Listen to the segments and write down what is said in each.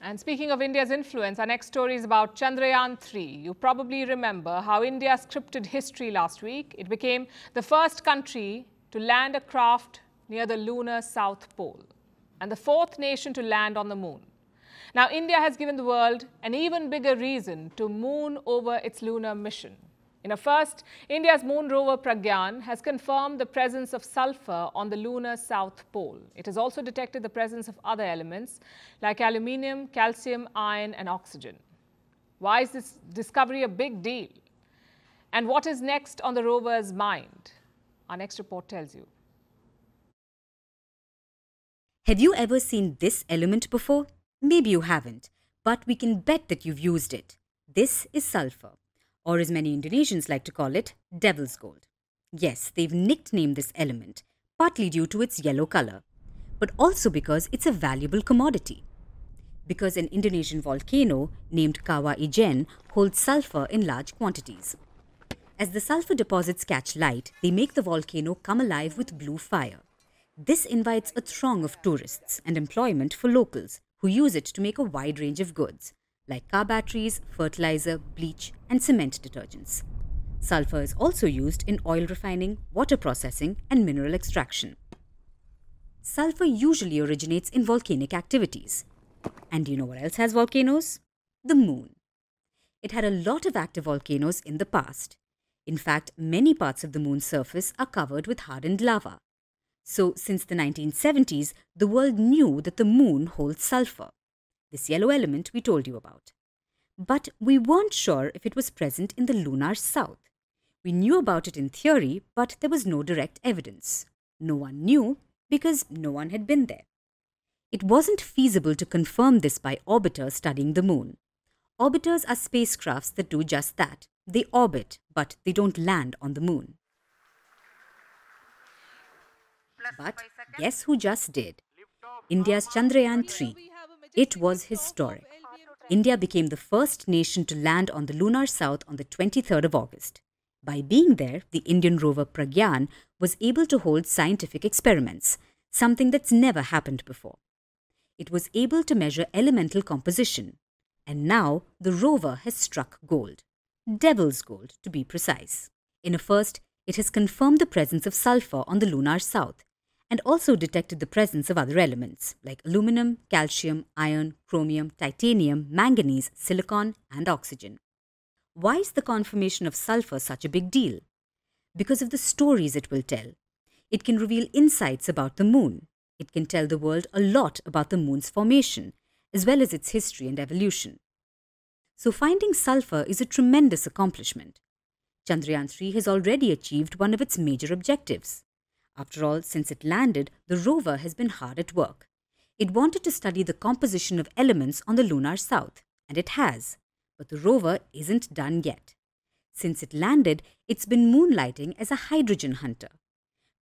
And speaking of India's influence, our next story is about Chandrayaan 3. You probably remember how India scripted history last week. It became the first country to land a craft near the lunar south pole and the fourth nation to land on the moon. Now, India has given the world an even bigger reason to moon over its lunar mission. In a first, India's moon rover Pragyan has confirmed the presence of sulfur on the lunar south pole. It has also detected the presence of other elements like aluminium, calcium, iron, and oxygen. Why is this discovery a big deal? And what is next on the rover's mind? Our next report tells you. Have you ever seen this element before? Maybe you haven't, but we can bet that you've used it. This is sulfur or as many Indonesians like to call it, devil's gold. Yes, they've nicknamed this element, partly due to its yellow color, but also because it's a valuable commodity. Because an Indonesian volcano named Kawah Ijen holds sulfur in large quantities. As the sulfur deposits catch light, they make the volcano come alive with blue fire. This invites a throng of tourists and employment for locals who use it to make a wide range of goods, like car batteries, fertilizer, bleach, and cement detergents. Sulfur is also used in oil refining, water processing, and mineral extraction. Sulfur usually originates in volcanic activities. And do you know what else has volcanoes? The moon. It had a lot of active volcanoes in the past. In fact, many parts of the moon's surface are covered with hardened lava. So, since the 1970s, the world knew that the moon holds sulfur this yellow element we told you about. But we weren't sure if it was present in the lunar south. We knew about it in theory, but there was no direct evidence. No one knew because no one had been there. It wasn't feasible to confirm this by orbiters studying the moon. Orbiters are spacecrafts that do just that. They orbit, but they don't land on the moon. But guess who just did? India's Chandrayaan 3 it was historic. India became the first nation to land on the lunar south on the 23rd of August. By being there, the Indian rover Pragyan was able to hold scientific experiments, something that's never happened before. It was able to measure elemental composition, and now the rover has struck gold. Devil's gold, to be precise. In a first, it has confirmed the presence of sulfur on the lunar south, and also detected the presence of other elements like aluminum, calcium, iron, chromium, titanium, manganese, silicon, and oxygen. Why is the confirmation of sulfur such a big deal? Because of the stories it will tell. It can reveal insights about the moon. It can tell the world a lot about the moon's formation, as well as its history and evolution. So finding sulfur is a tremendous accomplishment. Chandrayaan 3 has already achieved one of its major objectives after all, since it landed, the rover has been hard at work. It wanted to study the composition of elements on the lunar south, and it has. But the rover isn't done yet. Since it landed, it's been moonlighting as a hydrogen hunter.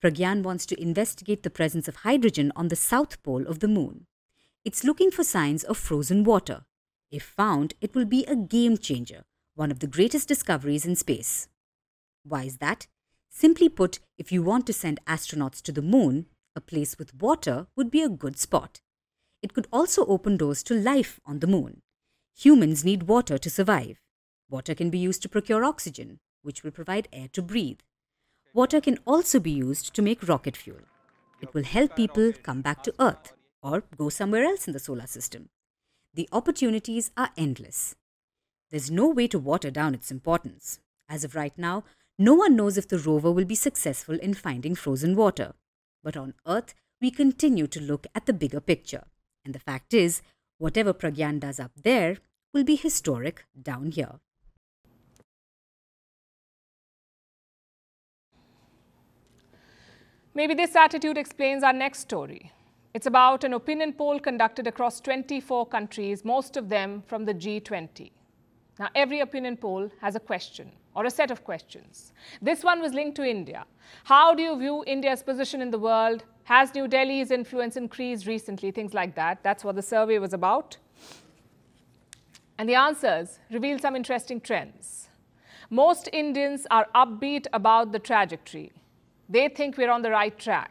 Pragyan wants to investigate the presence of hydrogen on the south pole of the moon. It's looking for signs of frozen water. If found, it will be a game changer, one of the greatest discoveries in space. Why is that? Simply put, if you want to send astronauts to the moon, a place with water would be a good spot. It could also open doors to life on the moon. Humans need water to survive. Water can be used to procure oxygen, which will provide air to breathe. Water can also be used to make rocket fuel. It will help people come back to Earth or go somewhere else in the solar system. The opportunities are endless. There's no way to water down its importance. As of right now, no one knows if the rover will be successful in finding frozen water. But on Earth, we continue to look at the bigger picture. And the fact is, whatever Pragyan does up there will be historic down here. Maybe this attitude explains our next story. It's about an opinion poll conducted across 24 countries, most of them from the G20. Now, every opinion poll has a question or a set of questions. This one was linked to India. How do you view India's position in the world? Has New Delhi's influence increased recently? Things like that. That's what the survey was about. And the answers reveal some interesting trends. Most Indians are upbeat about the trajectory. They think we're on the right track.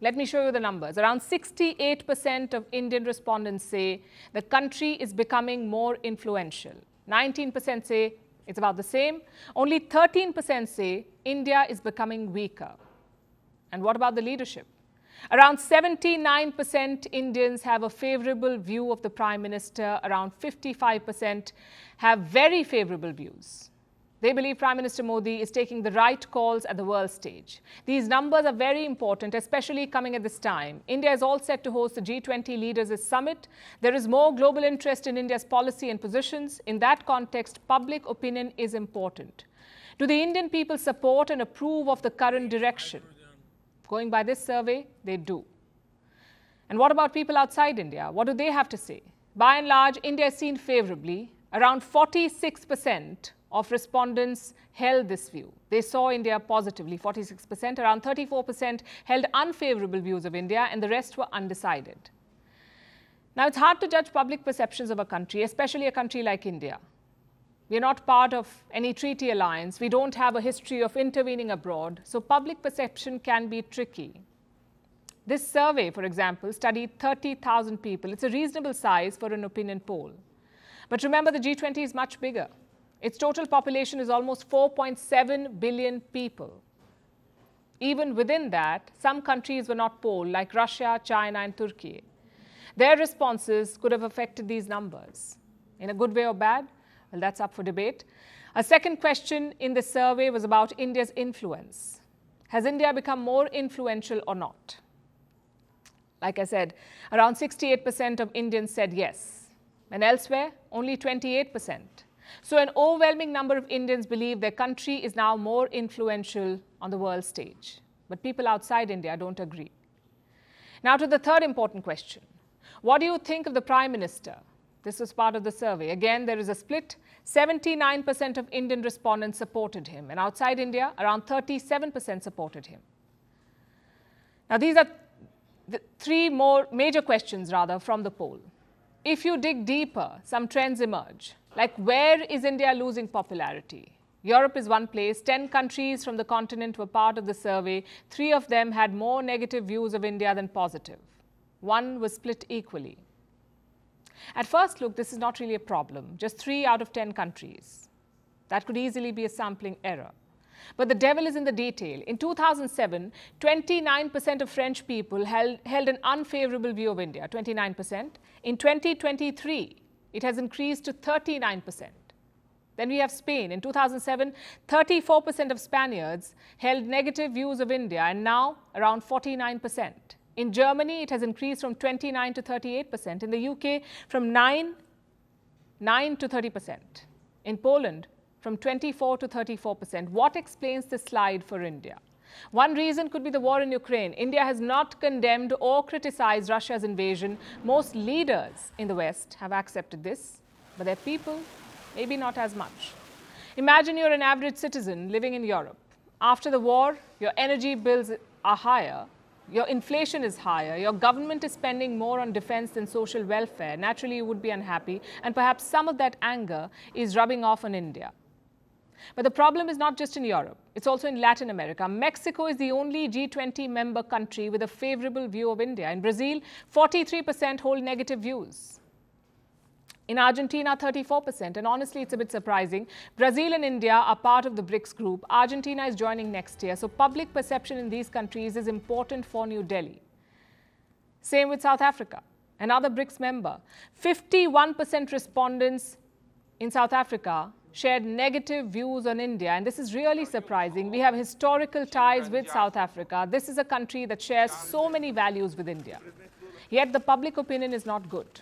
Let me show you the numbers. Around 68% of Indian respondents say the country is becoming more influential. 19% say it's about the same. Only 13% say India is becoming weaker. And what about the leadership? Around 79% Indians have a favorable view of the Prime Minister. Around 55% have very favorable views. They believe Prime Minister Modi is taking the right calls at the world stage. These numbers are very important, especially coming at this time. India is all set to host the G20 Leaders' Summit. There is more global interest in India's policy and positions. In that context, public opinion is important. Do the Indian people support and approve of the current direction? Going by this survey, they do. And what about people outside India? What do they have to say? By and large, India is seen favorably. Around 46 percent of respondents held this view. They saw India positively, 46%, around 34% held unfavorable views of India, and the rest were undecided. Now, it's hard to judge public perceptions of a country, especially a country like India. We are not part of any treaty alliance. We don't have a history of intervening abroad, so public perception can be tricky. This survey, for example, studied 30,000 people. It's a reasonable size for an opinion poll. But remember, the G20 is much bigger. Its total population is almost 4.7 billion people. Even within that, some countries were not polled, like Russia, China, and Turkey. Their responses could have affected these numbers. In a good way or bad? Well, that's up for debate. A second question in the survey was about India's influence. Has India become more influential or not? Like I said, around 68% of Indians said yes, and elsewhere, only 28%. So an overwhelming number of Indians believe their country is now more influential on the world stage. But people outside India don't agree. Now to the third important question. What do you think of the Prime Minister? This was part of the survey. Again, there is a split. 79% of Indian respondents supported him, and outside India, around 37% supported him. Now, these are the three more major questions, rather, from the poll. If you dig deeper, some trends emerge. Like, where is India losing popularity? Europe is one place. 10 countries from the continent were part of the survey. Three of them had more negative views of India than positive. One was split equally. At first look, this is not really a problem. Just three out of 10 countries. That could easily be a sampling error. But the devil is in the detail. In 2007, 29% of French people held, held an unfavorable view of India, 29%. In 2023, it has increased to 39%. Then we have Spain. In 2007, 34% of Spaniards held negative views of India and now around 49%. In Germany, it has increased from 29 to 38%. In the UK, from 9, 9 to 30%. In Poland, from 24 to 34%. What explains this slide for India? One reason could be the war in Ukraine. India has not condemned or criticized Russia's invasion. Most leaders in the West have accepted this, but their people, maybe not as much. Imagine you're an average citizen living in Europe. After the war, your energy bills are higher, your inflation is higher, your government is spending more on defense than social welfare. Naturally, you would be unhappy, and perhaps some of that anger is rubbing off on India. But the problem is not just in Europe, it's also in Latin America. Mexico is the only G20 member country with a favorable view of India. In Brazil, 43% hold negative views. In Argentina, 34%. And honestly, it's a bit surprising. Brazil and India are part of the BRICS group. Argentina is joining next year. So public perception in these countries is important for New Delhi. Same with South Africa, another BRICS member. 51% respondents in South Africa shared negative views on India, and this is really surprising. We have historical ties with South Africa. This is a country that shares so many values with India. Yet the public opinion is not good.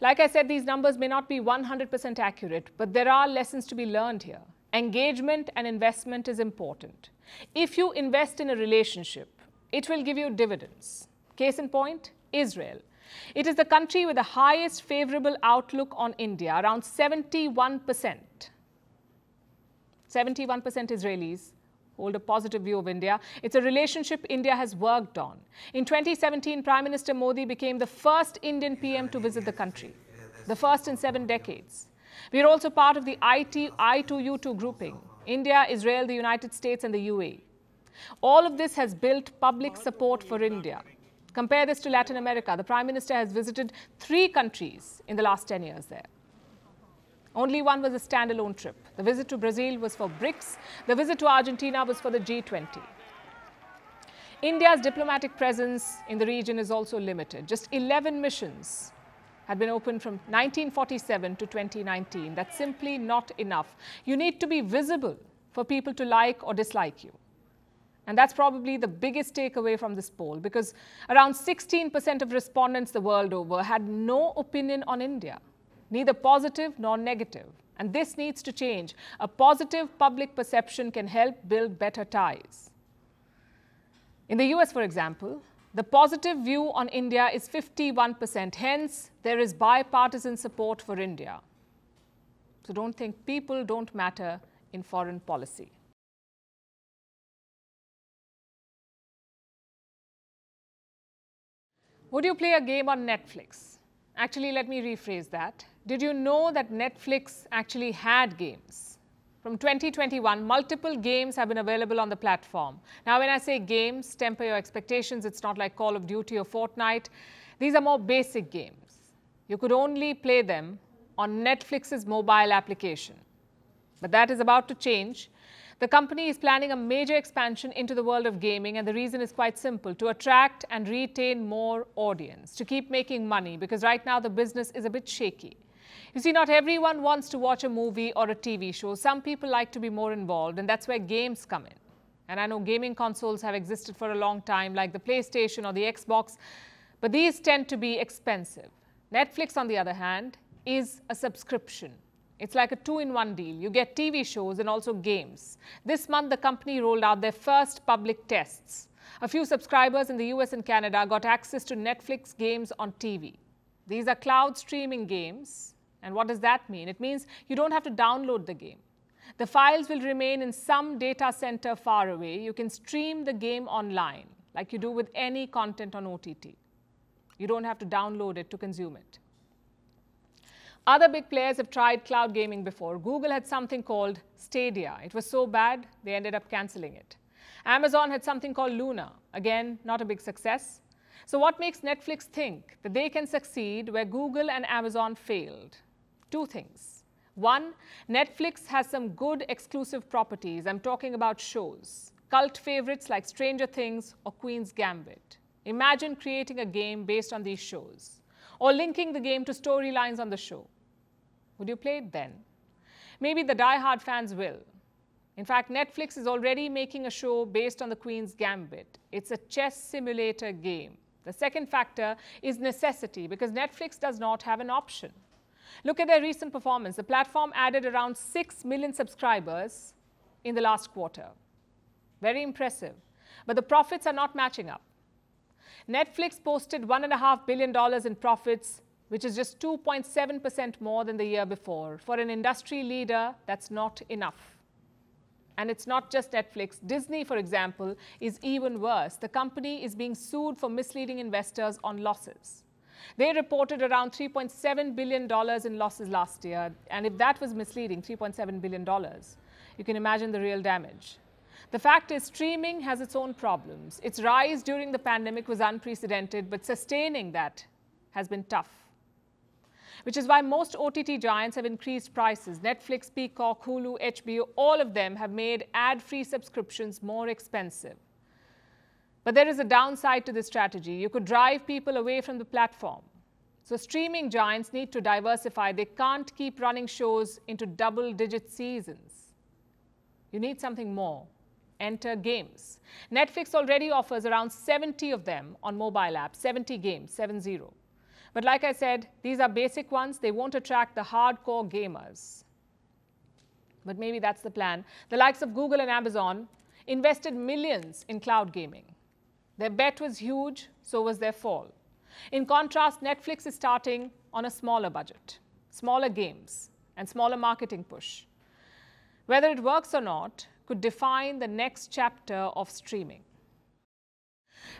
Like I said, these numbers may not be 100% accurate, but there are lessons to be learned here. Engagement and investment is important. If you invest in a relationship, it will give you dividends. Case in point, Israel. It is the country with the highest favorable outlook on India, around 71%. 71% Israelis hold a positive view of India. It's a relationship India has worked on. In 2017, Prime Minister Modi became the first Indian PM to visit the country, the first in seven decades. We are also part of the IT, I2U2 grouping, India, Israel, the United States and the UAE. All of this has built public support for India. Compare this to Latin America. The Prime Minister has visited three countries in the last 10 years there. Only one was a standalone trip. The visit to Brazil was for BRICS. The visit to Argentina was for the G20. India's diplomatic presence in the region is also limited. Just 11 missions had been opened from 1947 to 2019. That's simply not enough. You need to be visible for people to like or dislike you. And that's probably the biggest takeaway from this poll because around 16% of respondents the world over had no opinion on India, neither positive nor negative. And this needs to change. A positive public perception can help build better ties. In the US, for example, the positive view on India is 51%. Hence, there is bipartisan support for India. So don't think people don't matter in foreign policy. Would you play a game on Netflix? Actually, let me rephrase that. Did you know that Netflix actually had games? From 2021, multiple games have been available on the platform. Now, when I say games, temper your expectations. It's not like Call of Duty or Fortnite. These are more basic games. You could only play them on Netflix's mobile application. But that is about to change. The company is planning a major expansion into the world of gaming, and the reason is quite simple to attract and retain more audience, to keep making money, because right now the business is a bit shaky. You see, not everyone wants to watch a movie or a TV show. Some people like to be more involved, and that's where games come in. And I know gaming consoles have existed for a long time, like the PlayStation or the Xbox, but these tend to be expensive. Netflix, on the other hand, is a subscription. It's like a two-in-one deal. You get TV shows and also games. This month, the company rolled out their first public tests. A few subscribers in the US and Canada got access to Netflix games on TV. These are cloud streaming games. And what does that mean? It means you don't have to download the game. The files will remain in some data center far away. You can stream the game online like you do with any content on OTT. You don't have to download it to consume it. Other big players have tried cloud gaming before. Google had something called Stadia. It was so bad, they ended up canceling it. Amazon had something called Luna. Again, not a big success. So what makes Netflix think that they can succeed where Google and Amazon failed? Two things. One, Netflix has some good exclusive properties. I'm talking about shows. Cult favorites like Stranger Things or Queen's Gambit. Imagine creating a game based on these shows or linking the game to storylines on the show. Would you play it then? Maybe the die-hard fans will. In fact, Netflix is already making a show based on the Queen's Gambit. It's a chess simulator game. The second factor is necessity because Netflix does not have an option. Look at their recent performance. The platform added around 6 million subscribers in the last quarter. Very impressive. But the profits are not matching up. Netflix posted $1.5 billion in profits which is just 2.7% more than the year before. For an industry leader, that's not enough. And it's not just Netflix. Disney, for example, is even worse. The company is being sued for misleading investors on losses. They reported around $3.7 billion in losses last year. And if that was misleading, $3.7 billion, you can imagine the real damage. The fact is, streaming has its own problems. Its rise during the pandemic was unprecedented, but sustaining that has been tough which is why most OTT giants have increased prices. Netflix, Peacock, Hulu, HBO, all of them have made ad-free subscriptions more expensive. But there is a downside to this strategy. You could drive people away from the platform. So streaming giants need to diversify. They can't keep running shows into double-digit seasons. You need something more. Enter games. Netflix already offers around 70 of them on mobile apps, 70 games, 7-0. But like I said, these are basic ones. They won't attract the hardcore gamers. But maybe that's the plan. The likes of Google and Amazon invested millions in cloud gaming. Their bet was huge, so was their fall. In contrast, Netflix is starting on a smaller budget, smaller games, and smaller marketing push. Whether it works or not could define the next chapter of streaming.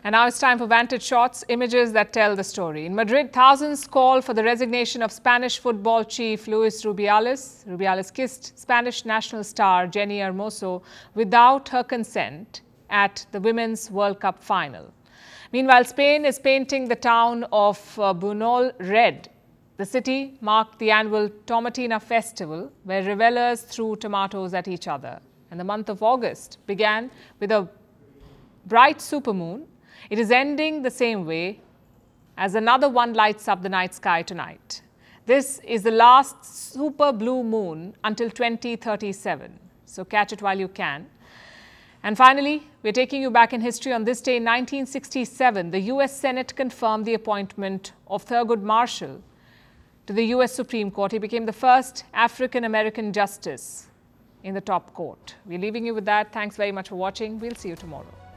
And now it's time for Vantage Shots, images that tell the story. In Madrid, thousands call for the resignation of Spanish football chief Luis Rubiales. Rubiales kissed Spanish national star Jenni Hermoso without her consent at the Women's World Cup final. Meanwhile, Spain is painting the town of uh, Buñol red. The city marked the annual Tomatina festival, where revelers threw tomatoes at each other. And the month of August began with a bright supermoon. It is ending the same way as another one lights up the night sky tonight. This is the last super blue moon until 2037. So catch it while you can. And finally, we're taking you back in history. On this day in 1967, the US Senate confirmed the appointment of Thurgood Marshall to the US Supreme Court. He became the first African American justice in the top court. We're leaving you with that. Thanks very much for watching. We'll see you tomorrow.